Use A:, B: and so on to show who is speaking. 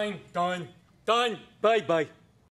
A: Fine, done. Done. Bye bye.